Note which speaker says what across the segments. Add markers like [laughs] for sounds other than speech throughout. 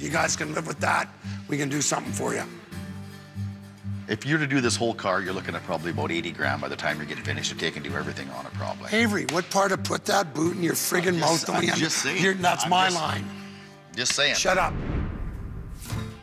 Speaker 1: You guys can live with that, we can do something for you.
Speaker 2: If you're to do this whole car, you're looking at probably about 80 grand by the time you get finished and do everything on it, probably.
Speaker 1: Avery, what part of put that boot in your friggin' mouth?
Speaker 2: I'm just saying.
Speaker 1: You're- That's
Speaker 2: I'm
Speaker 1: my
Speaker 2: just-
Speaker 1: line.
Speaker 2: Just saying.
Speaker 1: Shut up.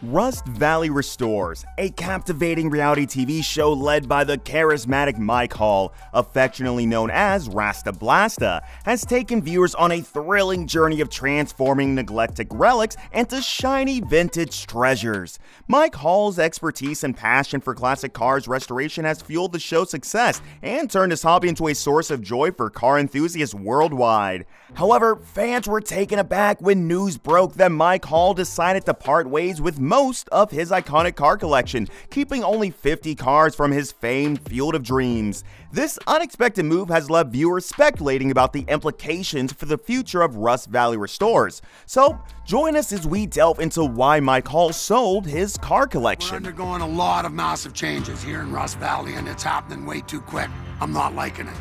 Speaker 3: Rust Valley Restorers, a captivating reality TV show led by the charismatic Mike Hall, affectionately known as Rasta Blasta, has taken viewers on a thrilling journey of transforming neglected relics into shiny vintage treasures. Mike Hall's expertise and passion for classic cars restoration has fueled the show's success and turned his hobby into a source of joy for car enthusiasts worldwide. However, fans were taken aback when news broke that Mike Hall decided to part ways with most of his iconic car collection, keeping only 50 cars from his famed Field of Dreams. This unexpected move has left viewers speculating about the implications for the future of Rust Valley Restorers. So, join us as we delve into why Mike Hall sold his car
Speaker 1: We're
Speaker 3: collection.
Speaker 1: undergoing a lot of massive changes here in Rust Valley, and it's happening way too quick. I'm not liking it.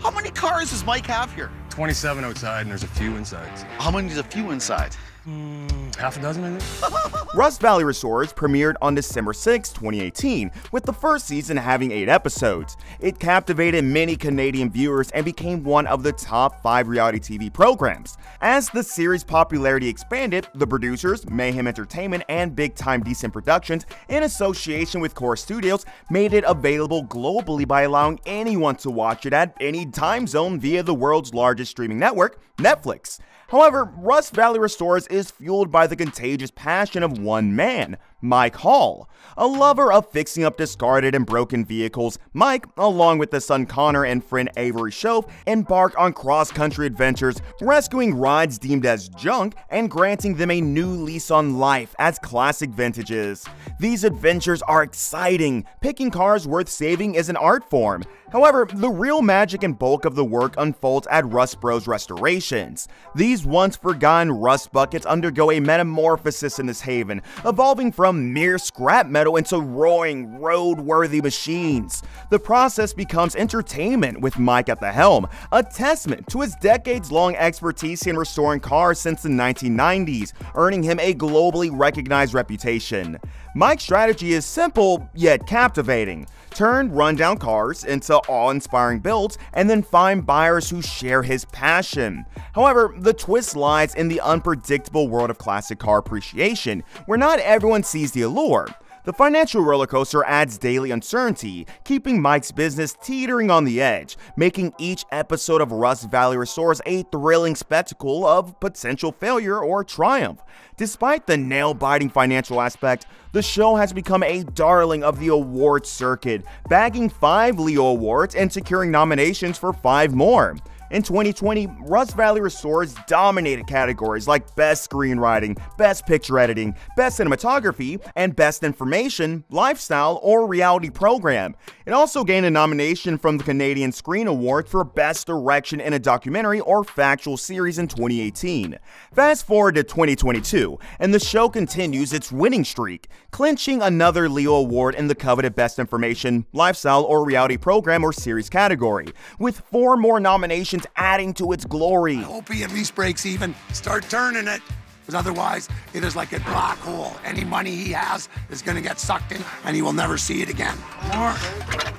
Speaker 2: How many cars does Mike have here?
Speaker 4: 27 outside, and there's a few inside.
Speaker 2: How many? is a few inside.
Speaker 4: Hmm, half a dozen, I think. [laughs]
Speaker 3: Rust Valley Restorers premiered on December 6, 2018, with the first season having 8 episodes. It captivated many Canadian viewers and became one of the top 5 reality TV programs. As the series' popularity expanded, the producers, Mayhem Entertainment and Big Time Decent Productions, in association with Corus Studios, made it available globally by allowing anyone to watch it at any time zone via the world's largest streaming network, Netflix. However, Rust Valley Restorers is fueled by the contagious passion of one man, Mike Hall. A lover of fixing up discarded and broken vehicles, Mike, along with his son Connor and friend Avery Shoaf, embark on cross country adventures, rescuing rides deemed as junk and granting them a new lease on life as classic vintages. These adventures are exciting. Picking cars worth saving is an art form. However, the real magic and bulk of the work unfolds at Rust Bros Restorations. These once forgotten rust undergo a metamorphosis in this haven, evolving from mere scrap metal into roaring, road-worthy machines. The process becomes entertainment with Mike at the helm, a testament to his decades-long expertise in restoring cars since the 1990s, earning him a globally recognized reputation. Mike's strategy is simple yet captivating. Turn rundown cars into awe-inspiring builds and then find buyers who share his passion. However, the twist lies in the unpredictable world of classic car appreciation, where not everyone sees the allure. The financial roller coaster adds daily uncertainty, keeping Mike's business teetering on the edge, making each episode of Rust Valley Restorers a thrilling spectacle of potential failure or triumph. Despite the nail biting financial aspect, the show has become a darling of the awards circuit, bagging five Leo Awards and securing nominations for five more. In 2020, Rust Valley Restorers dominated categories like Best Screenwriting, Best Picture Editing, Best Cinematography, and Best Information, Lifestyle, or Reality Program. It also gained a nomination from the Canadian Screen Award for Best Direction in a Documentary or Factual Series in 2018. Fast forward to 2022, and the show continues its winning streak, clinching another Leo Award in the coveted Best Information, Lifestyle, or Reality Program or Series category, with four more nominations adding to its glory.
Speaker 1: Hope he at least breaks even. Start turning it. Because otherwise, it is like a black hole. Any money he has is going to get sucked in, and he will never see it again. More.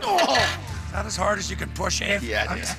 Speaker 1: Oh, is that as hard as you can push, Abe?
Speaker 2: Yeah, yeah.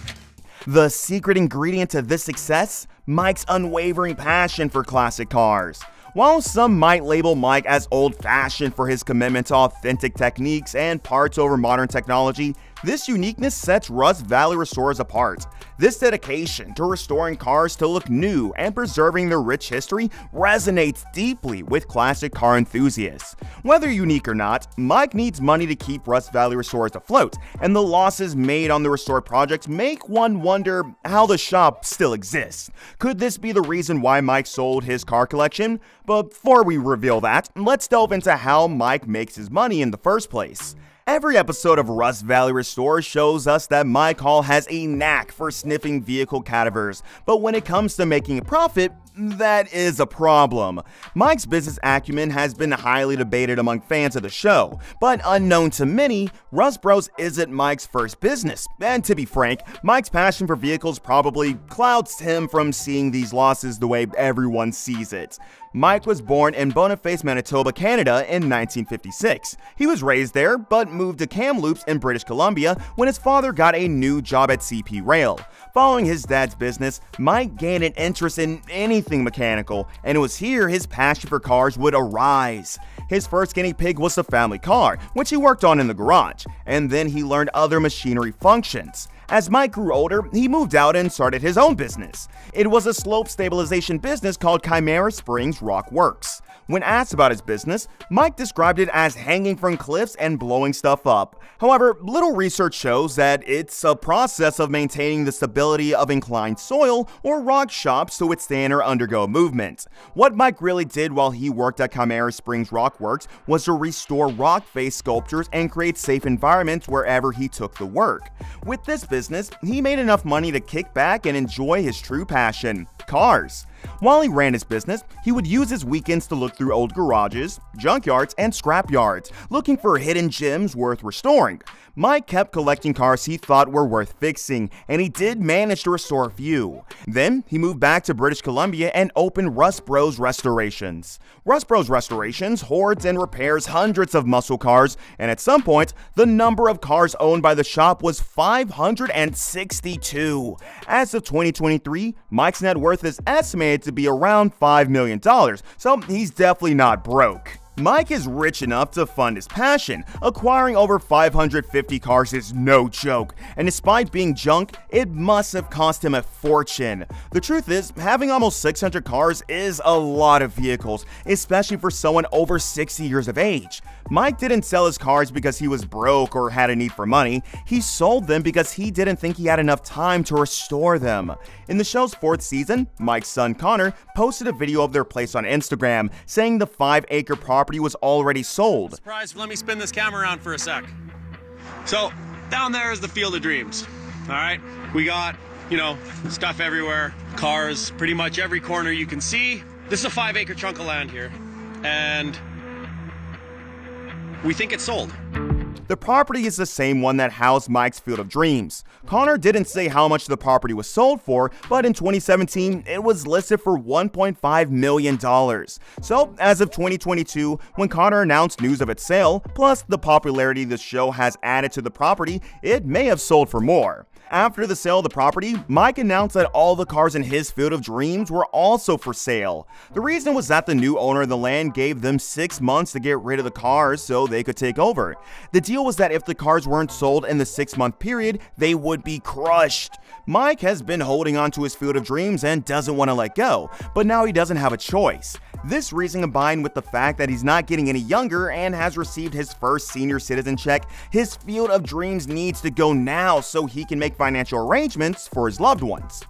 Speaker 3: The secret ingredient to this success? Mike's unwavering passion for classic cars. While some might label Mike as old fashioned for his commitment to authentic techniques and parts over modern technology, this uniqueness sets Rust Valley Restorers apart. This dedication to restoring cars to look new and preserving their rich history resonates deeply with classic car enthusiasts. Whether unique or not, Mike needs money to keep Rust Valley Restorers afloat, and the losses made on the restored projects make one wonder how the shop still exists. Could this be the reason why Mike sold his car collection? Before we reveal that, let's delve into how Mike makes his money in the first place. Every episode of Rust Valley Restorers shows us that Mike Hall has a knack for sniffing vehicle cadavers, but when it comes to making a profit, that is a problem. Mike's business acumen has been highly debated among fans of the show, but unknown to many, Rust Bros isn't Mike's first business. And to be frank, Mike's passion for vehicles probably clouds him from seeing these losses the way everyone sees it. Mike was born in Boniface, Manitoba, Canada in 1956. He was raised there, but moved to Kamloops in British Columbia when his father got a new job at CP Rail. Following his dad's business, Mike gained an interest in anything mechanical, and it was here his passion for cars would arise. His first guinea pig was the family car, which he worked on in the garage, and then he learned other machinery functions. As Mike grew older, he moved out and started his own business. It was a slope stabilization business called Chimera Springs Rock Works. When asked about his business, Mike described it as hanging from cliffs and blowing stuff up. However, little research shows that it's a process of maintaining the stability of inclined soil or rock shops to withstand or undergo movement. What Mike really did while he worked at Chimera Springs Rock Works was to restore rock face sculptures and create safe environments wherever he took the work. With this business, he made enough money to kick back and enjoy his true passion cars. While he ran his business, he would use his weekends to look through old garages, junkyards, and scrapyards, looking for hidden gems worth restoring. Mike kept collecting cars he thought were worth fixing, and he did manage to restore a few. Then, he moved back to British Columbia and opened Rust Bros Restorations. Rust Bros Restorations hoards and repairs hundreds of muscle cars, and at some point, the number of cars owned by the shop was 562. As of 2023, Mike's net worth is estimated to be around $5 million, so he's definitely not broke. Mike is rich enough to fund his passion. Acquiring over 550 cars is no joke, and despite being junk, it must have cost him a fortune. The truth is, having almost 600 cars is a lot of vehicles, especially for someone over 60 years of age. Mike didn't sell his cars because he was broke or had a need for money. He sold them because he didn't think he had enough time to restore them. In the show's fourth season, Mike's son Connor posted a video of their place on Instagram saying the 5 acre property was already sold.
Speaker 5: Surprise, let me spin this camera around for a sec. So, down there is the Field of Dreams. All right, we got, you know, stuff everywhere, cars, pretty much every corner you can see. This is a five acre chunk of land here, and we think it's sold.
Speaker 3: The property is the same one that housed Mike's Field of Dreams. Connor didn't say how much the property was sold for, but in 2017, it was listed for $1.5 million. So, as of 2022, when Connor announced news of its sale, plus the popularity the show has added to the property, it may have sold for more. After the sale of the property, Mike announced that all the cars in his field of dreams were also for sale. The reason was that the new owner of the land gave them six months to get rid of the cars so they could take over. The deal was that if the cars weren't sold in the six month period, they would be crushed. Mike has been holding on to his field of dreams and doesn't want to let go, but now he doesn't have a choice. This reason combined with the fact that he's not getting any younger and has received his first senior citizen check, his field of dreams needs to go now so he can make financial arrangements for his loved ones.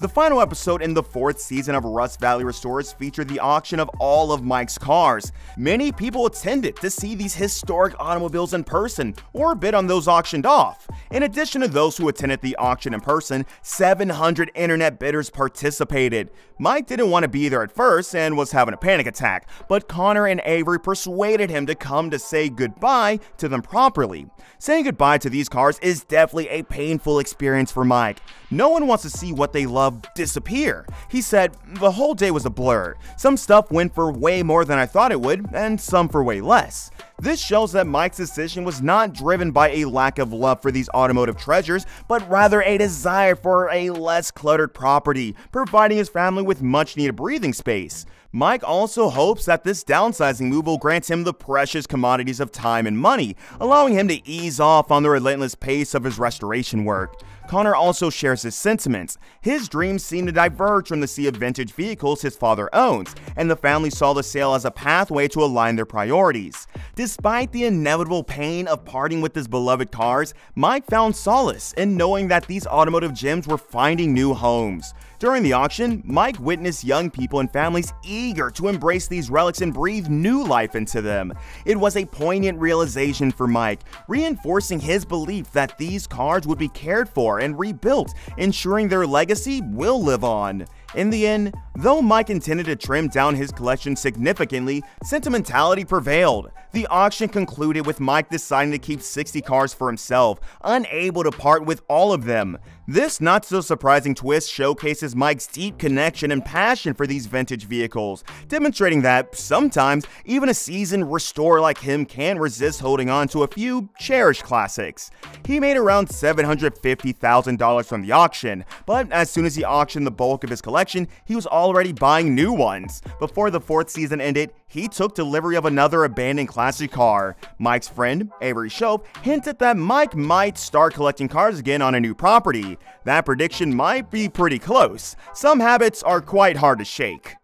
Speaker 3: The final episode in the fourth season of Rust Valley Restorers featured the auction of all of Mike's cars. Many people attended to see these historic automobiles in person or bid on those auctioned off. In addition to those who attended the auction in person, 700 internet bidders participated. Mike didn't want to be there at first and was having a panic attack, but Connor and Avery persuaded him to come to say goodbye to them properly. Saying goodbye to these cars is definitely a painful experience for Mike. No one wants to see what they love disappear. He said, The whole day was a blur. Some stuff went for way more than I thought it would, and some for way less. This shows that Mike's decision was not driven by a lack of love for these automotive treasures, but rather a desire for a less cluttered property, providing his family with much needed breathing space. Mike also hopes that this downsizing move will grant him the precious commodities of time and money, allowing him to ease off on the relentless pace of his restoration work. Connor also shares his sentiments. His dreams seem to diverge from the sea of vintage vehicles his father owns, and the family saw the sale as a pathway to align their priorities. Despite the inevitable pain of parting with his beloved cars, Mike found solace in knowing that these automotive gems were finding new homes. During the auction, Mike witnessed young people and families eager to embrace these relics and breathe new life into them. It was a poignant realization for Mike, reinforcing his belief that these cars would be cared for and rebuilt, ensuring their legacy will live on. In the end, Though Mike intended to trim down his collection significantly, sentimentality prevailed. The auction concluded with Mike deciding to keep 60 cars for himself, unable to part with all of them. This not so surprising twist showcases Mike's deep connection and passion for these vintage vehicles, demonstrating that sometimes even a seasoned restorer like him can resist holding on to a few cherished classics. He made around $750,000 from the auction, but as soon as he auctioned the bulk of his collection, he was already buying new ones. Before the fourth season ended, he took delivery of another abandoned classic car. Mike's friend, Avery Shoaf, hinted that Mike might start collecting cars again on a new property. That prediction might be pretty close. Some habits are quite hard to shake.